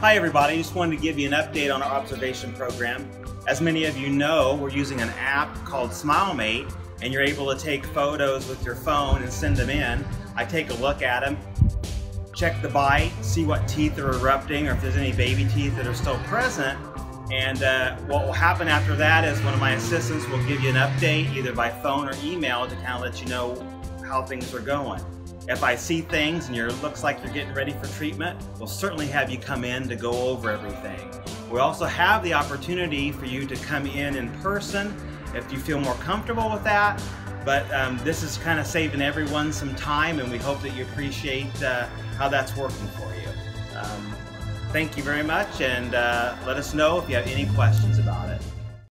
Hi, everybody. I just wanted to give you an update on our observation program. As many of you know, we're using an app called SmileMate, and you're able to take photos with your phone and send them in. I take a look at them, check the bite, see what teeth are erupting or if there's any baby teeth that are still present. And uh, what will happen after that is one of my assistants will give you an update either by phone or email to kind of let you know how things are going. If I see things and it looks like you're getting ready for treatment, we'll certainly have you come in to go over everything. We also have the opportunity for you to come in in person if you feel more comfortable with that. But um, this is kind of saving everyone some time, and we hope that you appreciate uh, how that's working for you. Um, thank you very much, and uh, let us know if you have any questions about it.